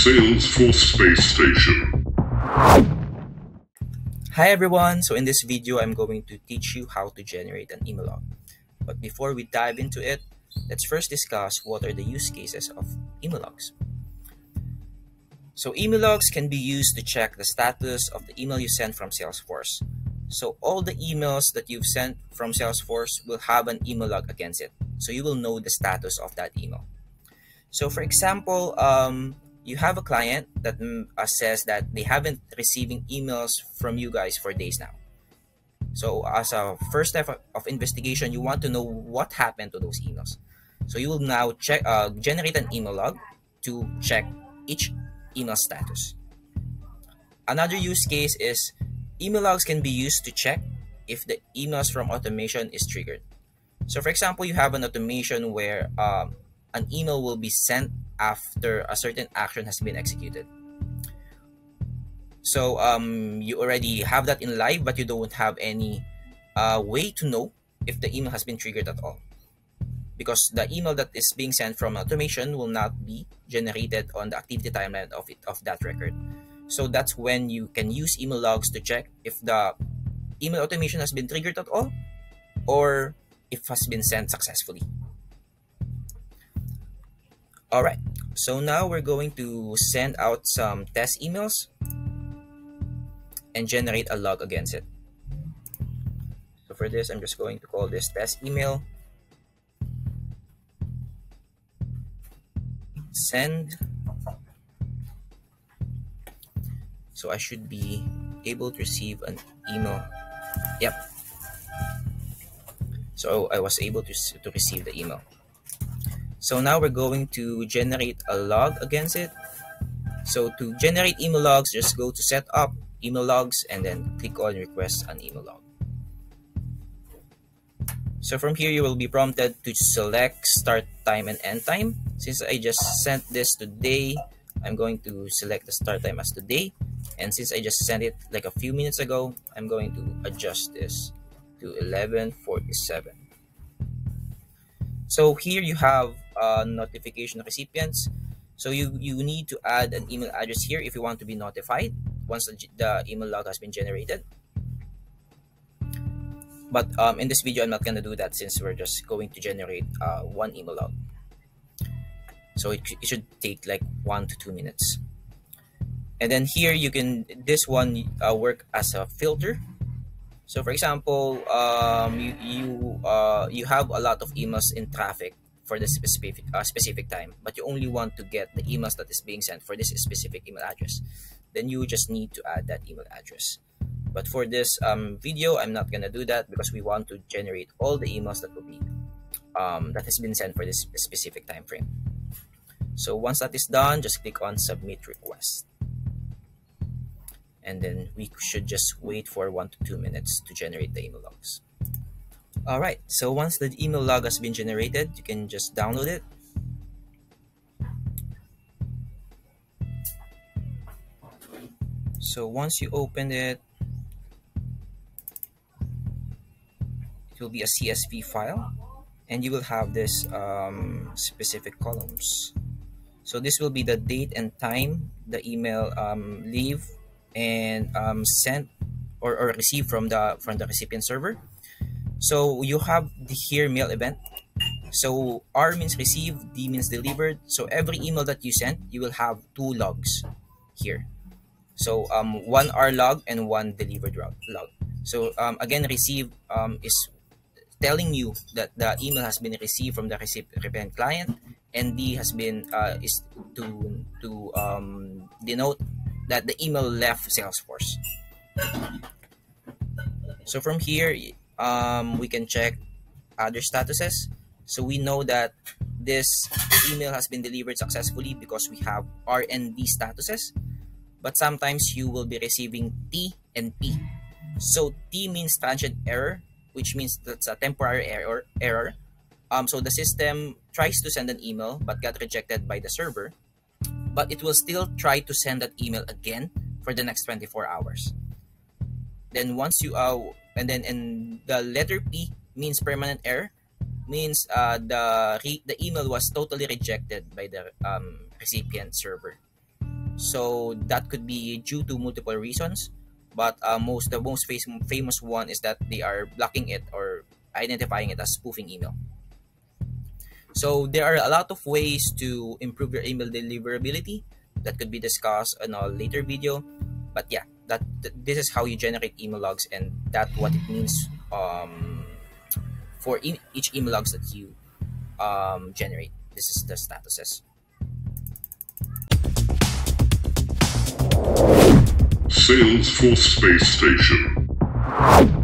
Salesforce Space Station. Hi everyone, so in this video I'm going to teach you how to generate an email log. But before we dive into it, let's first discuss what are the use cases of email logs. So email logs can be used to check the status of the email you sent from Salesforce. So all the emails that you've sent from Salesforce will have an email log against it. So you will know the status of that email. So for example, um, you have a client that mm, uh, says that they haven't receiving emails from you guys for days now. So as a first step of investigation, you want to know what happened to those emails. So you will now check uh, generate an email log to check each email status. Another use case is email logs can be used to check if the emails from automation is triggered. So for example, you have an automation where um, an email will be sent after a certain action has been executed. So um, you already have that in live, but you don't have any uh, way to know if the email has been triggered at all. Because the email that is being sent from automation will not be generated on the activity timeline of it of that record. So that's when you can use email logs to check if the email automation has been triggered at all or if has been sent successfully. All right, so now we're going to send out some test emails and generate a log against it. So for this, I'm just going to call this test email. Send. So I should be able to receive an email. Yep. So I was able to, to receive the email. So now we're going to generate a log against it. So to generate email logs, just go to setup, email logs, and then click on request an email log. So from here, you will be prompted to select start time and end time. Since I just sent this today, I'm going to select the start time as today. And since I just sent it like a few minutes ago, I'm going to adjust this to 1147. So here you have uh, notification recipients. So you, you need to add an email address here if you want to be notified once the, the email log has been generated. But um, in this video, I'm not going to do that since we're just going to generate uh, one email log. So it, it should take like one to two minutes. And then here you can, this one uh, work as a filter. So for example, um, you, you, uh, you have a lot of emails in traffic for this specific uh, specific time but you only want to get the emails that is being sent for this specific email address then you just need to add that email address. But for this um, video i'm not gonna do that because we want to generate all the emails that will be um, that has been sent for this specific time frame. So once that is done just click on submit request. And then we should just wait for one to two minutes to generate the email logs Alright, so once the email log has been generated, you can just download it. So once you open it, it will be a CSV file and you will have this um, specific columns. So this will be the date and time the email um, leave and um, sent or, or received from the from the recipient server so you have the here mail event. So R means received, D means delivered. So every email that you send, you will have two logs here. So um, one R log and one delivered log. So um, again, receive um, is telling you that the email has been received from the recipient client, and D has been uh, is to to um, denote that the email left Salesforce. So from here, um, we can check other statuses. So we know that this email has been delivered successfully because we have R and D statuses. But sometimes you will be receiving T and P. So T means transient error, which means that's a temporary error. error. Um, so the system tries to send an email but got rejected by the server, but it will still try to send that email again for the next 24 hours. Then once you uh, and then and the letter P means permanent error means uh, the re- the email was totally rejected by the um, recipient server So that could be due to multiple reasons, but uh, most the most fam- famous one is that they are blocking it or identifying it as spoofing email. So there are a lot of ways to improve your email deliverability that could be discussed in a later video. But yeah, that th- this is how you generate email logs and that what it means um, for e- each email logs that you um, generate. This is the statuses. Salesforce Space Station.